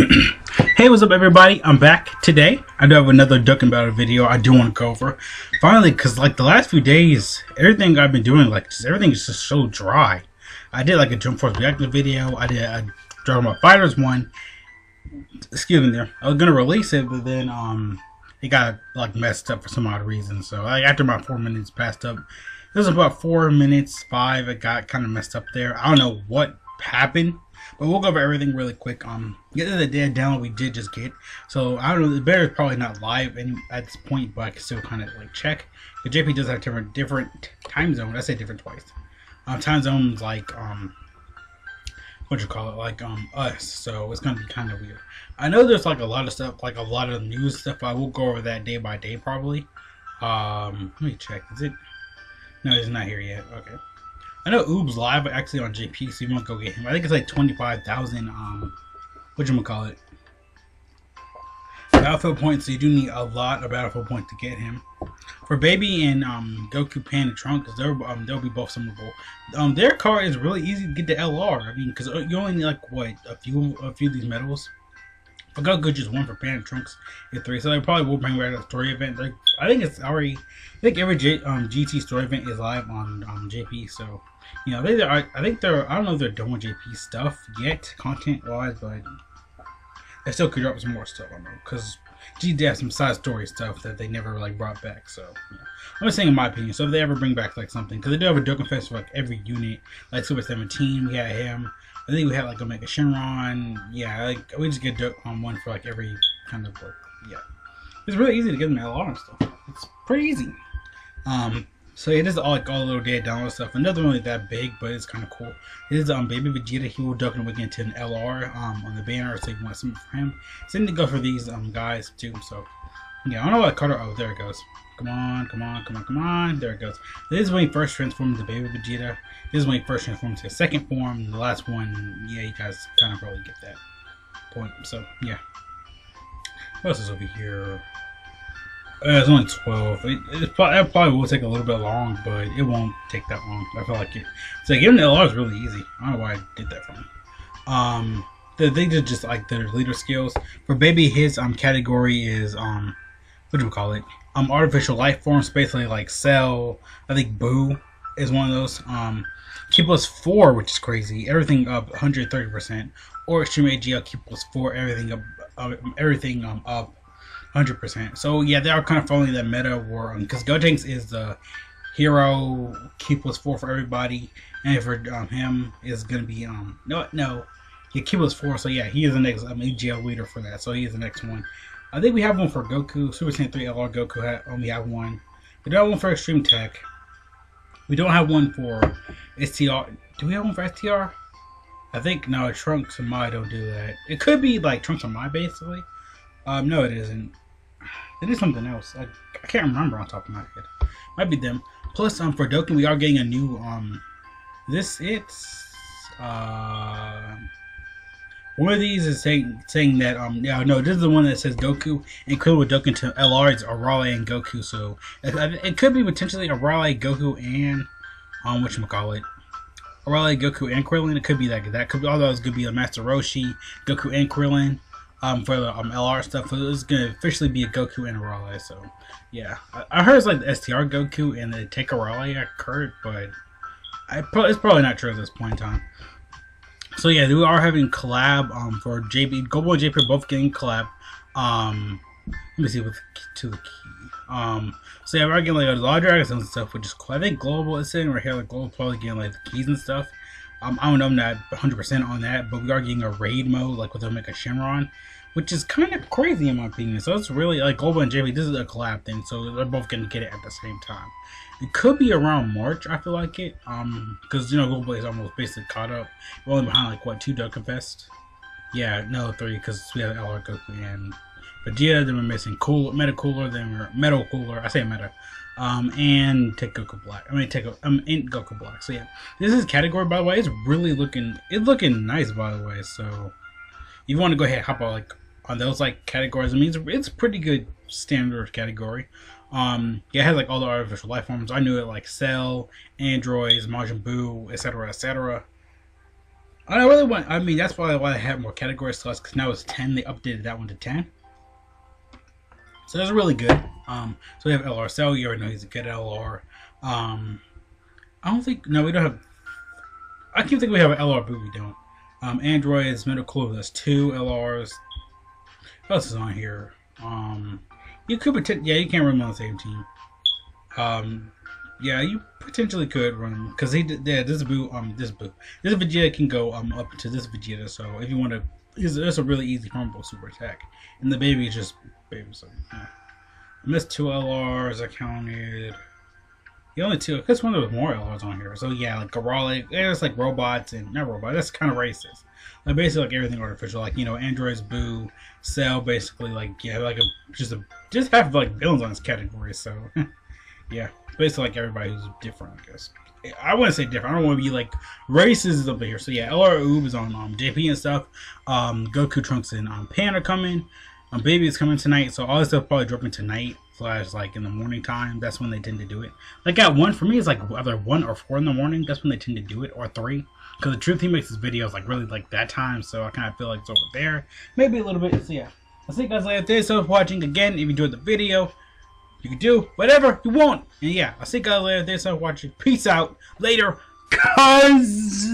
hey, what's up, everybody? I'm back today. I do have another Dokkan Battle video I do want to go over. Finally, because like the last few days, everything I've been doing, like just everything is just so dry. I did like a Jump Force reactive video. I did a Dragon Ball FighterZ one. Excuse me, there. I was gonna release it, but then um, it got like messed up for some odd reason. So like after about four minutes passed up, it was about four minutes, five. It got kind of messed up there. I don't know what happened but we'll go over everything really quick. Um, get to the dead download we did just get. So I don't know. The bear is probably not live any, at this point, but I can still kind of like check. The JP does have different different time zone. I say different twice. Um, time zones like um, what you call it, like um us. So it's gonna be kind of weird. I know there's like a lot of stuff, like a lot of news stuff. I will go over that day by day probably. Um, let me check. Is it? No, it's not here yet. Okay. I know Oob's live actually on JP, so you want to go get him. I think it's like 25,000, um, whatchamacallit. Battlefield points, so you do need a lot of Battlefield points to get him. For Baby and um, Goku, Pan, and Trunks, they'll, um, they'll be both summonable. Um, their car is really easy to get the LR. I mean, because you only need like, what, a few, a few of these medals? For Goku, just one for Pan and Trunks is three. So they probably will bring back a story event. Like, I think it's already, I think every um, GT story event is live on um, JP, so you know, they are, I think they're, I don't know if they're doing JP stuff yet, content wise, but they still could drop some more stuff on them because GT has some side story stuff that they never like brought back. So yeah. I'm just saying, in my opinion. So if they ever bring back like something, because they do have a Dokkan Fest for like every unit, like Super 17, we had him. I think we had like Omega Shenron. Yeah, like we just get Duck on one for like every kind of work. Yeah, it's really easy to get them LR and stuff. It's pretty easy. Um, so it is all like all little download stuff. And nothing really that big, but it's kind of cool. It is um Baby Vegeta. He will duck we get an LR um on the banner, so you want something for him. Same to go for these um guys too. So yeah, I don't know what Carter. Oh, there it goes. Come on, come on, come on, come on. There it goes. This is when he first transformed to Baby Vegeta. This is when he first transformed to his second form. The last one, yeah, you guys kind of probably get that point. So yeah. What else is over here? Uh, it's only 12. It, it, probably, it, probably will take a little bit long, but it won't take that long. I feel like it. So getting the LR is really easy. I don't know why I did that for me. Um, the things are just like their leader skills. For baby, his um category is um, what do we call it? Um, artificial life forms, basically like Cell. I think Boo is one of those. Um, Ki plus four, which is crazy. Everything up 130 percent. Or Extreme AGL Ki plus four, everything up, uh, everything um up Hundred percent. So yeah, they are kind of following that meta war because Gotenks is the hero, Ki plus four for everybody, and for um, him is gonna be um no no, yeah Ki plus four. So yeah, he is the next um, AGL leader for that. So he is the next one. I think we have one for Goku. Super Saiyan 3 LR Goku ha- only have one. We don't have one for Extreme Tech. We don't have one for STR. Do we have one for STR? I think no. Trunks and Mai don't do that. It could be like Trunks and Mai basically. Um, no, it isn't. It is something else. I, I can't remember on top of my head. Might be them. Plus, um, for Dokkan, we are getting a new um. This it's uh. One of these is saying saying that um yeah no this is the one that says Goku and Krillin with Dokkan to LR it's Arale and Goku so it, it could be potentially Arale Goku and um which call it Arale Goku and Krillin it could be like that could be all those could be a Master Roshi Goku and Krillin um, for the um, LR stuff. It's gonna officially be a Goku and Arale. So yeah, I, I heard it's like the STR Goku and the take Arale occurred, but I pro- it's probably not true at this point in time. So yeah, we are having collab um, for JB Global and JP are both getting collab. Um, let me see with to the key. Um, so yeah, we're getting like a lot of dragons and stuff, which is cool. I think Global is sitting right here. Like Global probably getting like the keys and stuff. Um, I don't know, I'm not 100% on that, but we are getting a raid mode, like with Omega Shenron, which is kind of crazy in my opinion. So it's really, like, Global and JP, this is a collab thing, so they're both going to get it at the same time. It could be around March, I feel like it, um, because, you know, Global is almost basically caught up. We're only behind, like, what, two Dokkan Fest? Yeah, no, three, because we have LR Goku and Vegeta, then we're missing Cool, Meta Cooler, then we're Metal Cooler, I say Meta, um, and take Goku Black. I mean, take um, in Goku Black. So yeah, this is category by the way. It's really looking, it's looking nice by the way. So if you want to go ahead, hop on like on those like categories. I mean, it's, it's pretty good standard category. Um, yeah, it has like all the artificial life forms. I knew it like Cell, androids, Majin Buu, etc., etc. I really want. I mean, that's probably why I have more category slots because now it's ten. They updated that one to ten. So that's really good. Um, so we have LR Cell. You already know he's a good LR. Um, I don't think no, we don't have. I can't think we have an LR, but we don't. Um, Android is cool. There's two LRs. What else is on here? Um, you could. Yeah, you can't run them on the same team. Um, yeah, you potentially could run because he did. Yeah, this boot. Um, this boot. This Vegeta can go um up to this Vegeta. So if you want to, it's, a really easy combo super attack. And the baby is just baby. So yeah. I missed two LRs. I counted. The only two, because one there was more LRs on here. So yeah, like Garalic, it's like robots and not robots. That's kind of racist. Like basically like everything artificial. Like you know, Androids, Boo, Cell, basically like yeah, like a just a just have like villains on this category. So yeah, basically like everybody who's different. I guess I wouldn't say different. I don't want to be like racist up here. So yeah, LR Oob is on um, JP and stuff. Um, Goku Trunks and um, Pan are coming. Um, Baby is coming tonight, so all this stuff probably dropping tonight slash like in the morning time. That's when they tend to do it. Like at one for me, it's like either one or four in the morning. That's when they tend to do it, or three. Because the truth, he makes his videos like really like that time, so I kind of feel like it's over there. Maybe a little bit. So yeah, I'll see you guys later. Thanks so for watching. Again, if you enjoyed the video, you can do whatever you want. And yeah, I'll see you guys later. Thanks for watching. Peace out. Later. Cause.